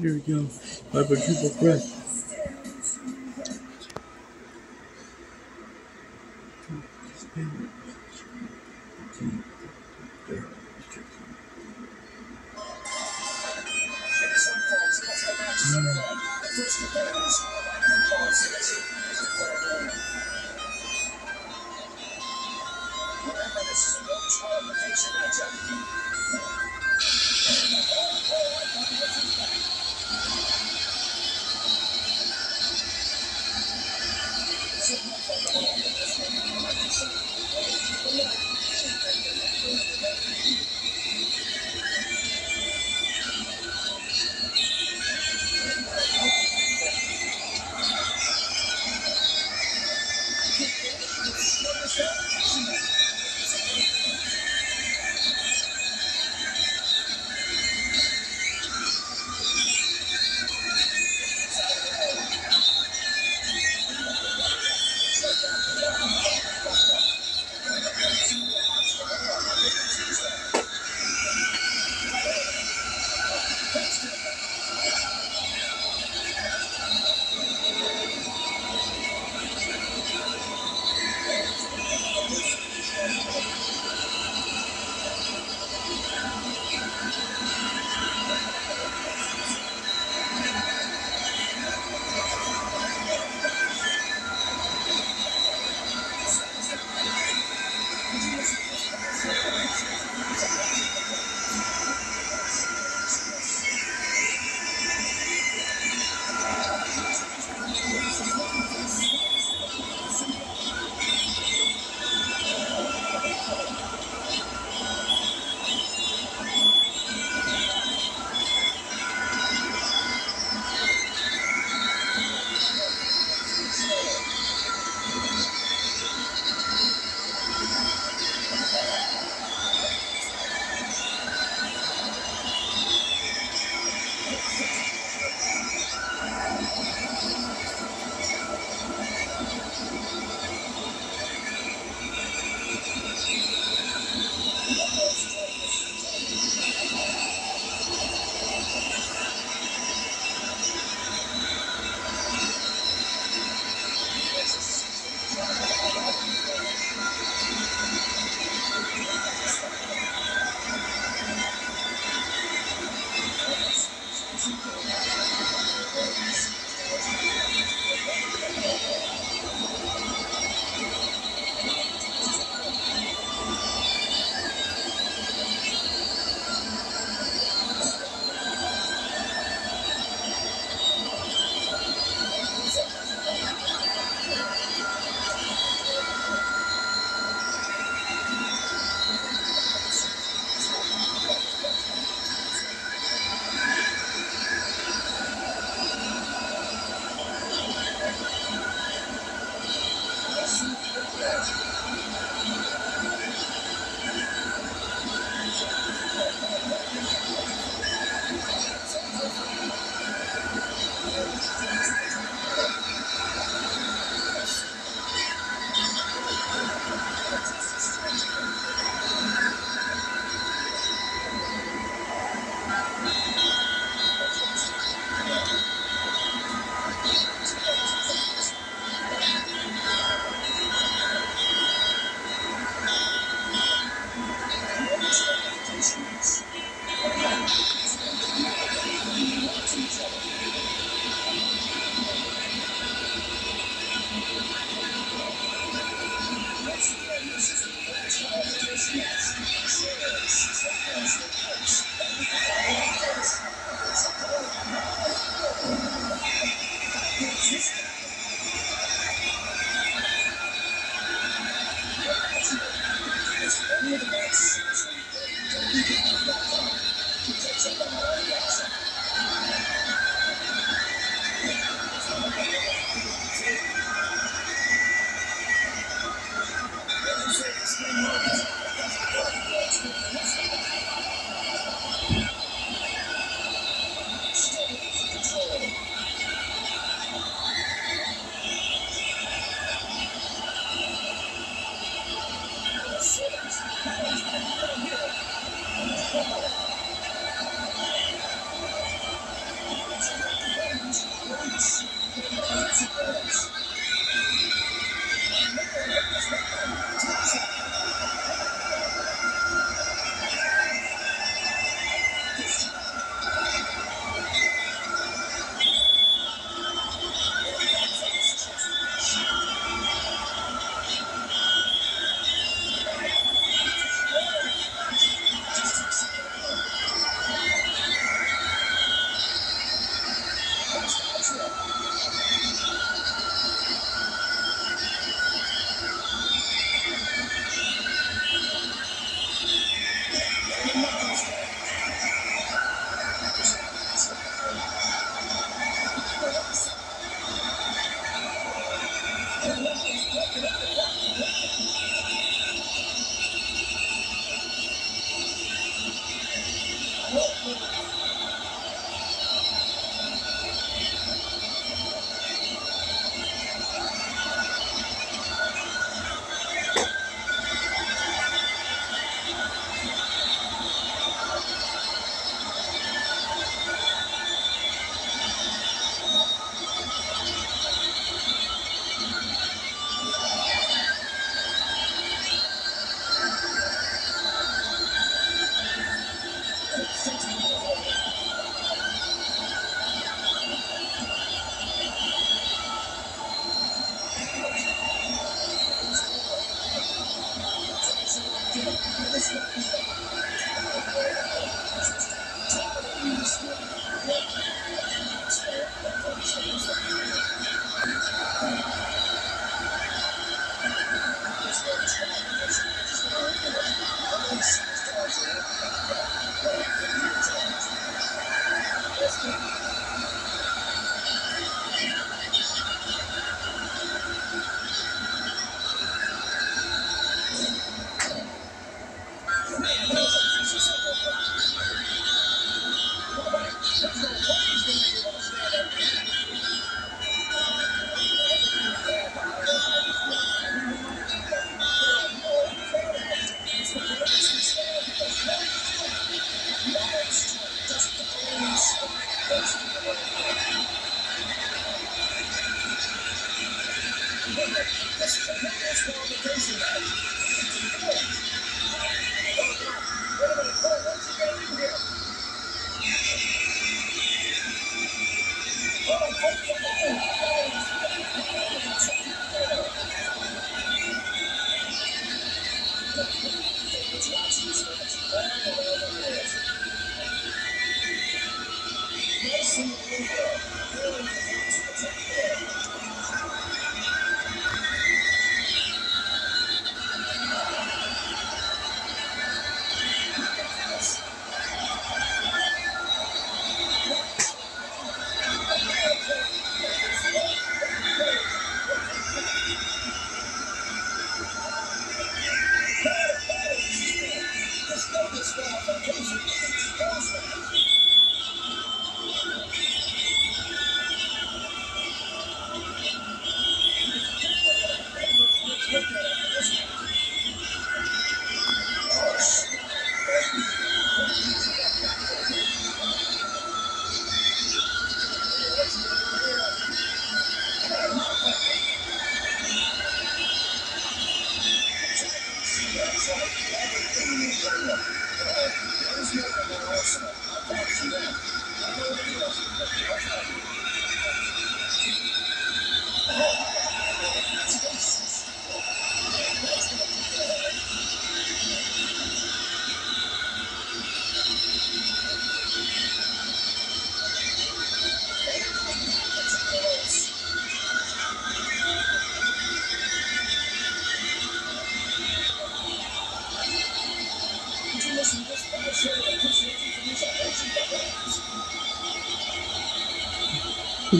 Here we go. My quadruple threat. Expand Netflix.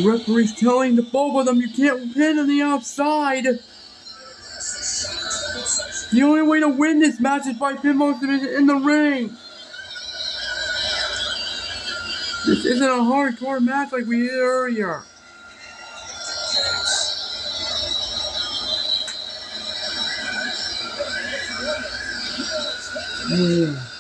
Referee's telling the both of them you can't pin on the outside. The only way to win this match is by pinfall submission in the ring. This isn't a hardcore match like we did earlier. Hmm.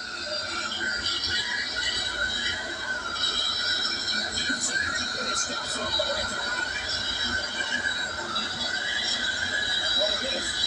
です。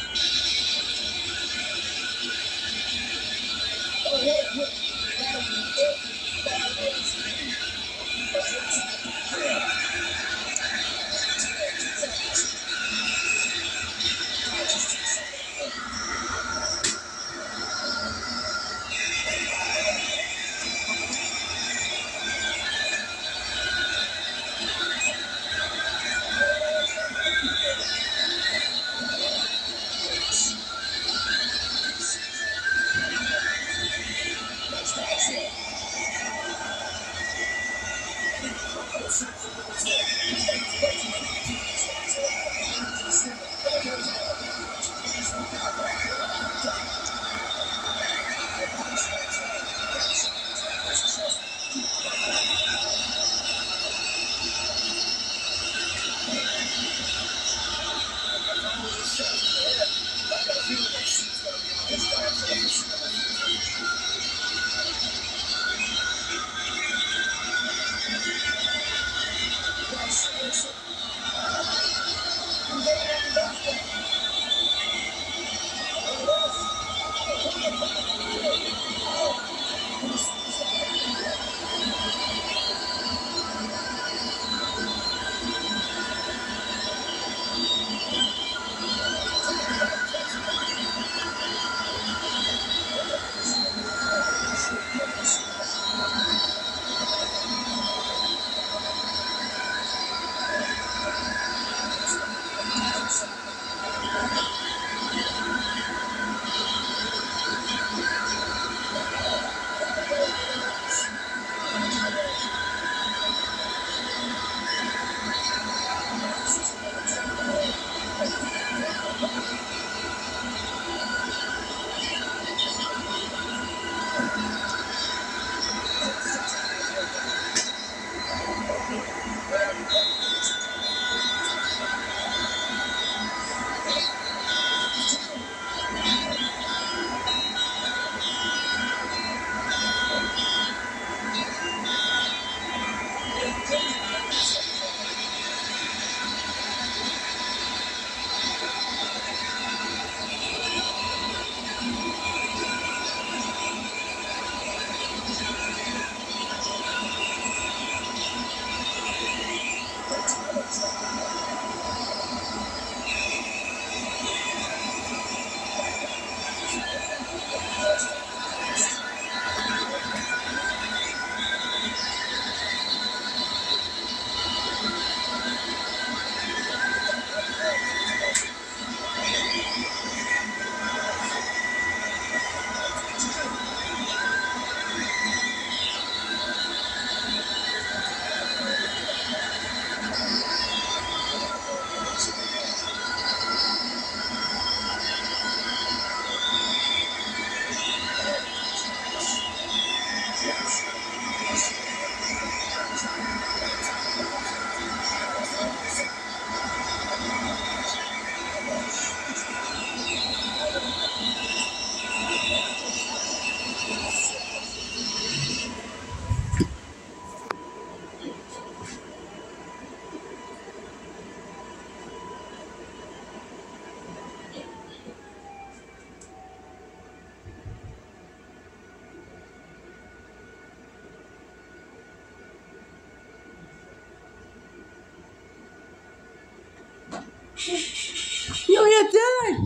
Yeah. Yuya did it!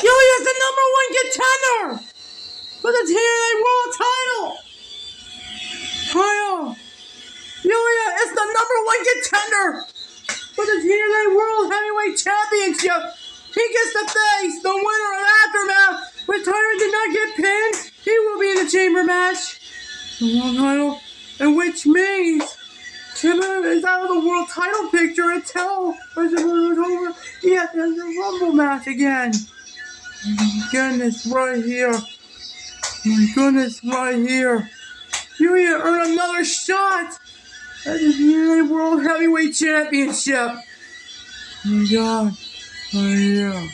Yuya's the number one contender for the TNA World Title! Hiya! Yuya is the number one contender for the TNA World Heavyweight Championship! He gets the face, the winner of Aftermath! But Tyrant did not get pinned, he will be in the chamber match. The world title, and which means is out of the world title picture until it's over. Yeah, there's a rumble match again. My goodness, right here. My goodness, right here. You need to earn another shot at the TNA World Heavyweight Championship. Oh my god. Oh yeah.